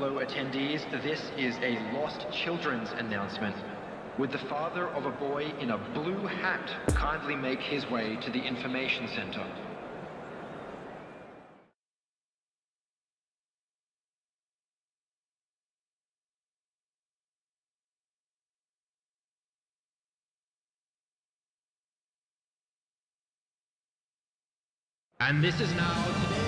Hello attendees, this is a lost children's announcement. Would the father of a boy in a blue hat kindly make his way to the information center? And this is now today's...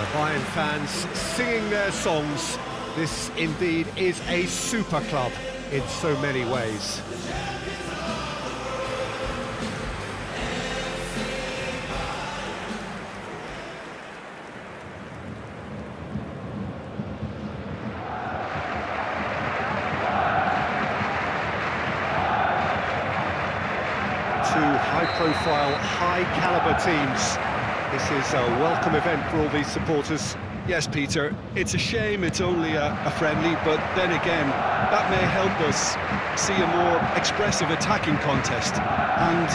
The Bayern fans singing their songs. This indeed is a super club in so many ways. Two high-profile, high-caliber teams. This is a welcome event for all these supporters. Yes, Peter, it's a shame it's only a, a, friendly, but then again, that may help us see a more expressive attacking contest. And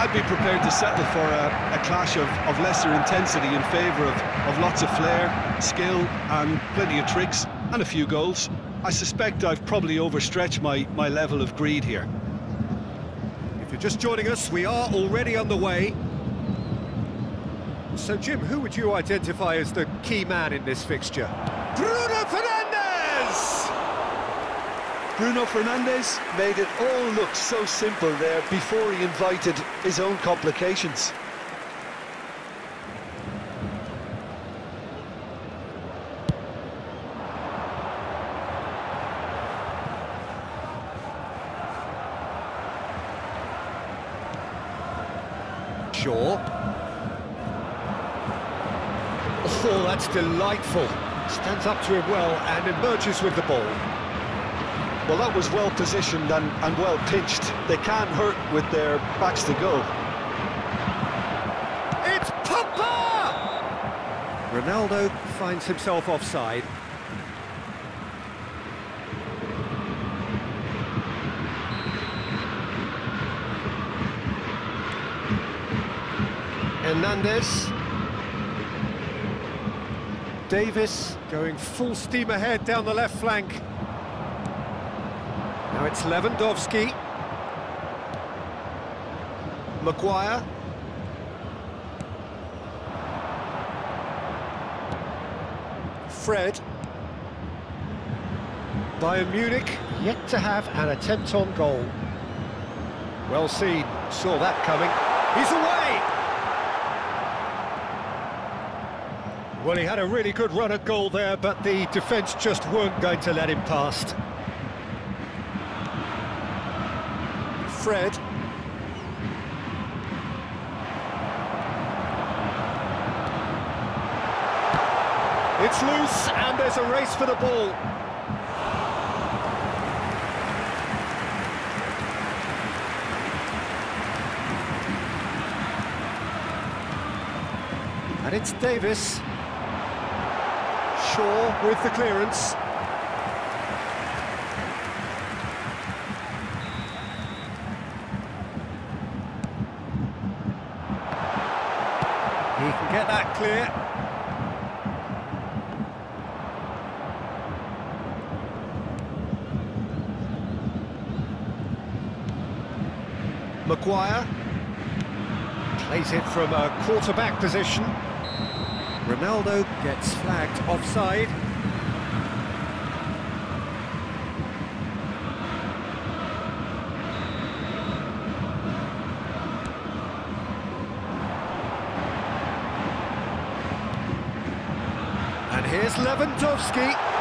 I'd be prepared to settle for a, a clash of, of, lesser intensity in favour of, of lots of flair, skill, and plenty of tricks, and a few goals. I suspect I've probably overstretched my, my level of greed here. If you're just joining us, we are already on the way. So, Jim, who would you identify as the key man in this fixture? Bruno Fernandes! Bruno Fernandes made it all look so simple there before he invited his own complications. Shaw. Oh, that's delightful. Stands up to him well and emerges with the ball. Well, that was well positioned and, and well pitched. They can't hurt with their backs to go. It's Pogba! Ronaldo finds himself offside. Hernandez. Davies going full steam ahead down the left flank. Now it's Lewandowski. Maguire. Fred. Bayern Munich yet to have an attempt on goal. Well seen, saw that coming. He's away! Well, he had a really good run at goal there, but the defence just weren't going to let him past. Fred. It's loose, and there's a race for the ball. And it's Davies. Shaw with the clearance. He can get that clear. Maguire plays it from a quarterback position. Ronaldo gets flagged offside. And here's Lewandowski.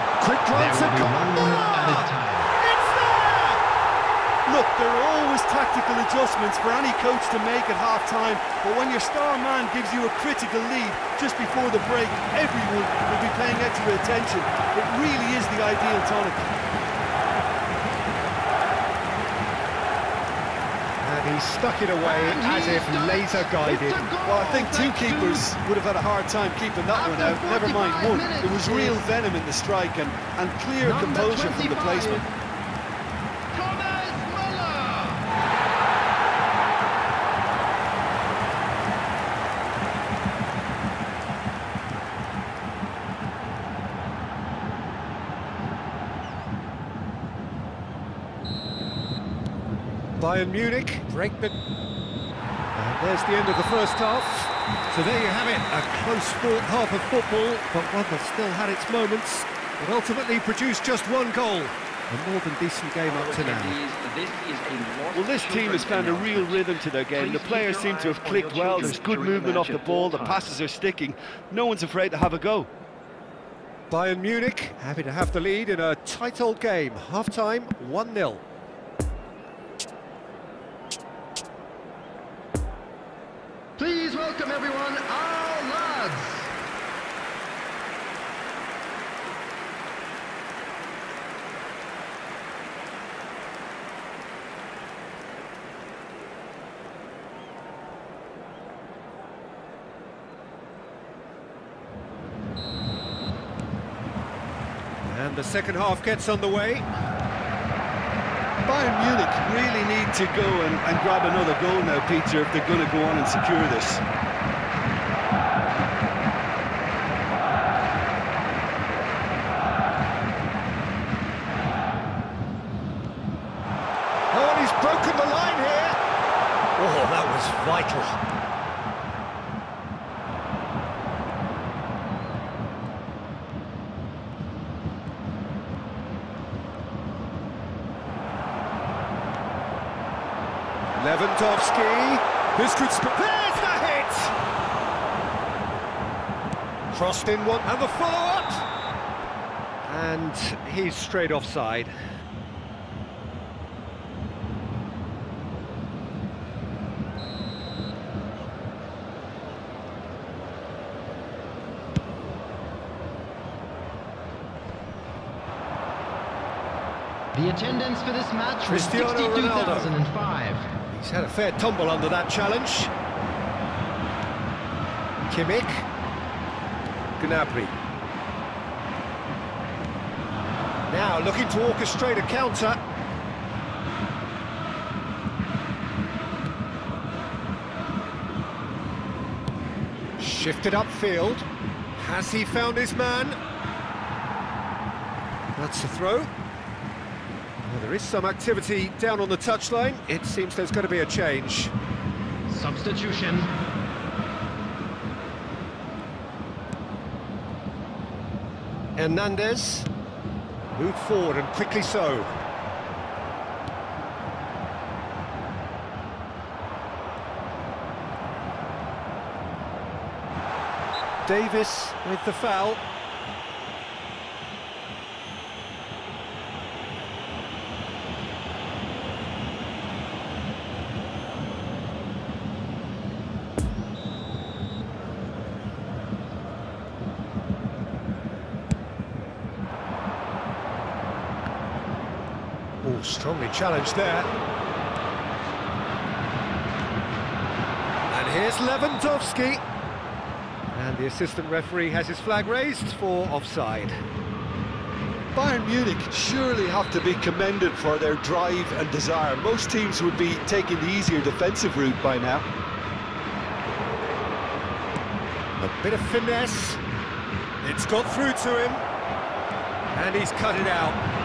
Tactical adjustments for any coach to make at half-time, but when your star man gives you a critical lead just before the break, everyone will be paying extra attention. It really is the ideal tonic. And he stuck it away as if laser guided. Well, I think two keepers would have had a hard time keeping that one out, never mind one. There was real venom in the strike and, and clear composure from the placement. Bayern Munich break the... And there's the end of the first half. So there you have it, a close fought half of football, but one that still had its moments. but ultimately produced just one goal. A more than decent game up to now. Well, this team has found a real rhythm to their game. The players seem to have clicked well. There's good movement off the ball. The passes are sticking. No one's afraid to have a go. Bayern Munich happy to have the lead in a tight old game. Half-time, 1-0. Welcome everyone, our lads. And the second half gets underway. Bayern Munich really need to go and, and grab another goal now, Peter, if they're going to go on and secure this. Oh, and he's broken the line here. Oh, that was vital. Lewandowski. This could... There's the hit! Crossed in one, and the follow-up! And he's straight offside. The attendance for this match was Cristiano Ronaldo. 62,005. He's had a fair tumble under that challenge. Kimmich. Gnabry. Now looking to orchestrate a counter. Shifted upfield. Has he found his man? That's a throw. Well, there is some activity down on the touchline. It seems there's going to be a change. Substitution. Hernandez moved forward and quickly so. Davies with the foul. Oh, strongly challenged there. And here's Lewandowski. And the assistant referee has his flag raised for offside. Bayern Munich surely have to be commended for their drive and desire. Most teams would be taking the easier defensive route by now. A bit of finesse. It's got through to him. And he's cut it out.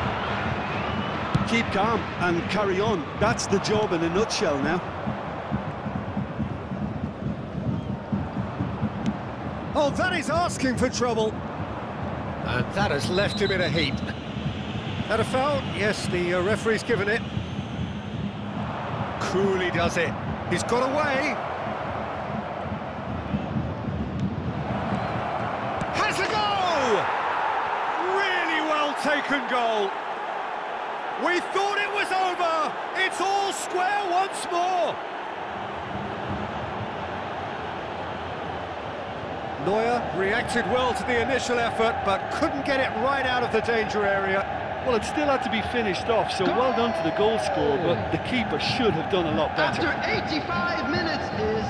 Keep calm and carry on. That's the job in a nutshell now. Oh, that is asking for trouble. And that has left him in a heap. That a foul? Yes, the uh, referee's given it. Coolly does it. He's got away. Has a goal! Really well taken goal. We thought it was over. It's It's all square once more. Neuer reacted well to the initial effort, but couldn't get it right out of the danger area. Well, it still had to be finished off, so well done to the goal scorer, but the keeper should have done a lot better. After 85 minutes is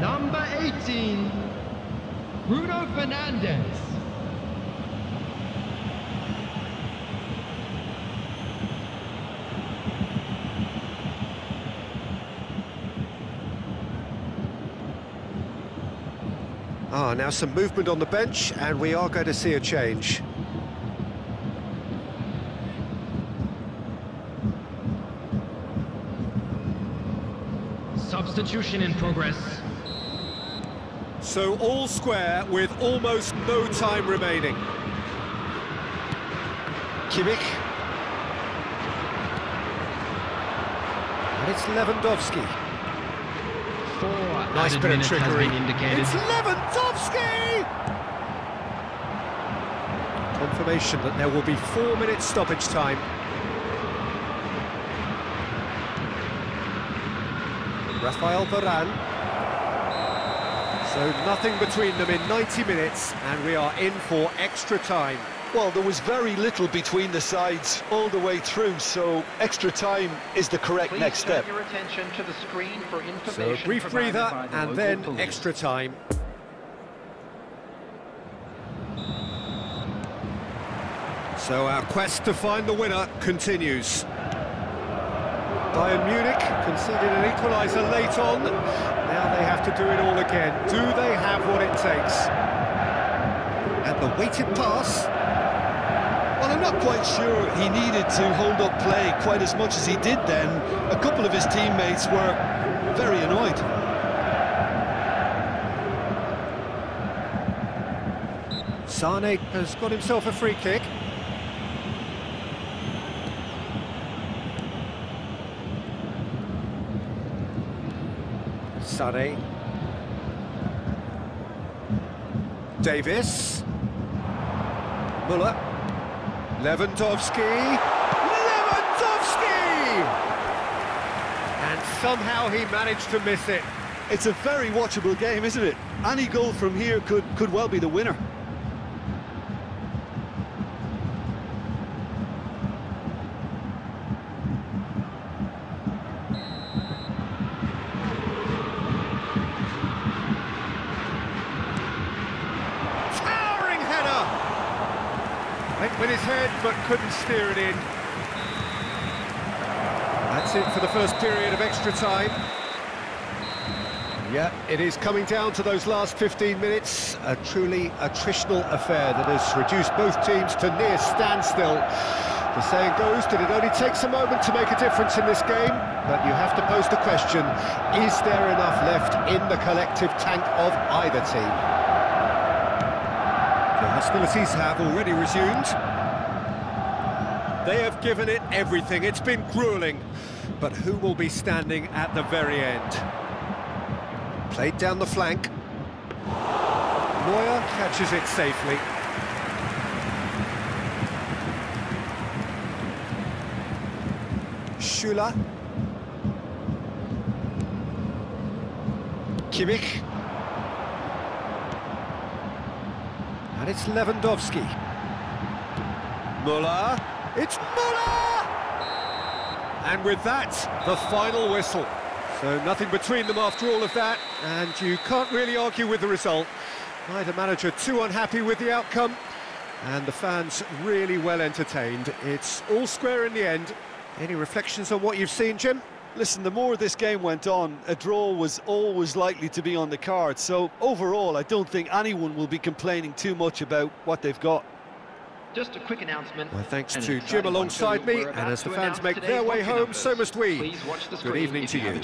number 18, Bruno Fernandes. Now some movement on the bench, and we are going to see a change. Substitution in progress. So all square with almost no time remaining. Kimmich. And it's Lewandowski. Four Nice bit of has trickery. been indicated. It's Lewandowski! Confirmation that there will be four minutes stoppage time. Rafael Varane. So nothing between them in 90 minutes, and we are in for extra time. Well, there was very little between the sides all the way through, so extra time is the correct Please next step. your attention to the screen for So information a brief breather, and then police. extra time. So our quest to find the winner continues. Bayern Munich conceded an equaliser late on. Now they have to do it all again. Do they have what it takes? And the weighted pass. Well, I'm not quite sure he needed to hold up play quite as much as he did then. A couple of his teammates were very annoyed. Sane has got himself a free kick. Sane. Davies. Muller. Lewandowski. Lewandowski! And somehow he managed to miss it. It's a very watchable game, isn't it? Any goal from here could, could well be the winner. Towering header! Went with his head, but couldn't steer it in. That's it for the first period of extra time. Yeah, it is coming down to those last 15 minutes. A truly attritional affair that has reduced both teams to near standstill. The saying goes that it only takes a moment to make a difference in this game, but you have to pose the question, is there enough left in the collective tank of either team? The hostilities have already resumed. They have given it everything. It's been grueling. But who will be standing at the very end? Played down the flank. Neuer catches it safely. Schüller. Kimmich. And it's Lewandowski. Muller. It's Muller! And with that, the final whistle. So nothing between them after all of that, and you can't really argue with the result. Neither manager too unhappy with the outcome, and the fans really well entertained. It's all square in the end. Any reflections on what you've seen, Jim? Listen, the more this game went on, a draw was always likely to be on the card. So overall, I don't think anyone will be complaining too much about what they've got. Just a quick announcement. Well, thanks to Jim alongside me, and as the fans make their way home, so must we. Please watch the Good evening to you